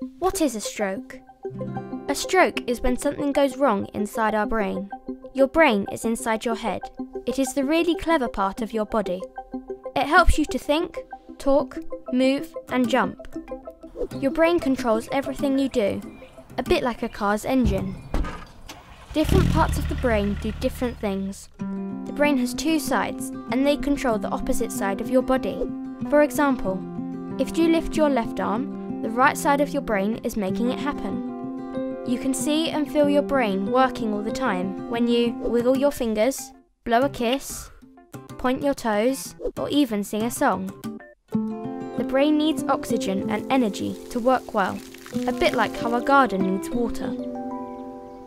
What is a stroke? A stroke is when something goes wrong inside our brain. Your brain is inside your head. It is the really clever part of your body. It helps you to think, talk, move, and jump. Your brain controls everything you do, a bit like a car's engine. Different parts of the brain do different things. The brain has two sides, and they control the opposite side of your body. For example, if you lift your left arm, the right side of your brain is making it happen. You can see and feel your brain working all the time when you wiggle your fingers, blow a kiss, point your toes, or even sing a song. The brain needs oxygen and energy to work well, a bit like how a garden needs water.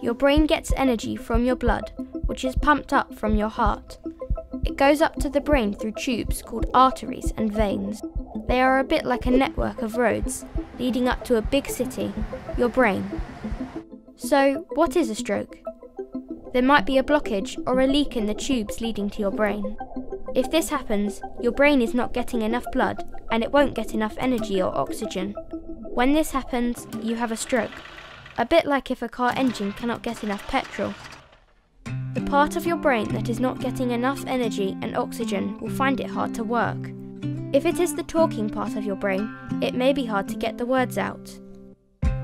Your brain gets energy from your blood, which is pumped up from your heart. It goes up to the brain through tubes called arteries and veins. They are a bit like a network of roads leading up to a big city, your brain. So, what is a stroke? There might be a blockage or a leak in the tubes leading to your brain. If this happens, your brain is not getting enough blood and it won't get enough energy or oxygen. When this happens, you have a stroke, a bit like if a car engine cannot get enough petrol. Part of your brain that is not getting enough energy and oxygen will find it hard to work. If it is the talking part of your brain, it may be hard to get the words out.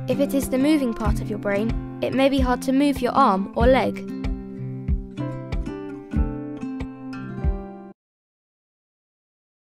If it is the moving part of your brain, it may be hard to move your arm or leg.